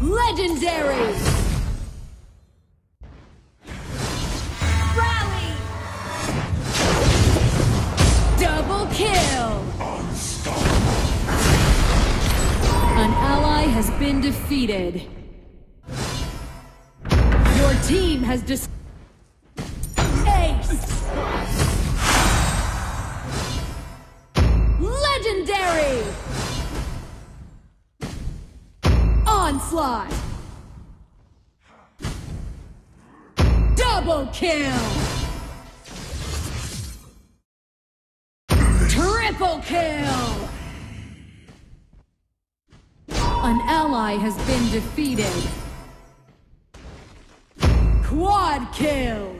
Legendary! Rally! Double kill! An ally has been defeated. Your team has dis- Onslaught! Double kill! Triple kill! An ally has been defeated. Quad kill!